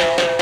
sleeves.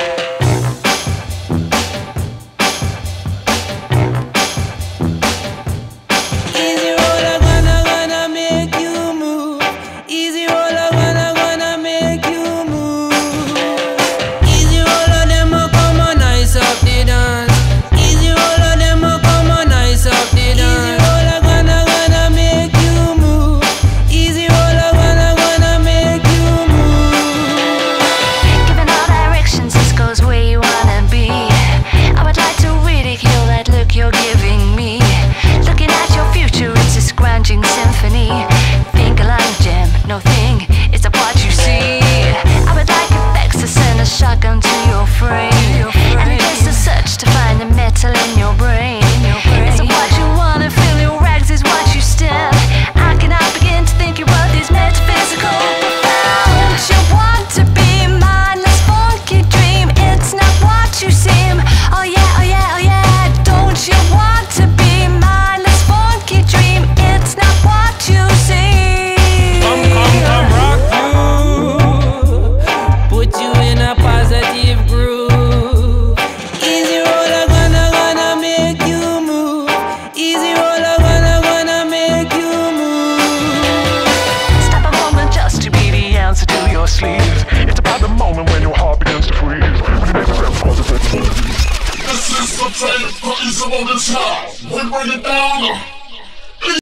Tape for Easy on this house. We bring it down.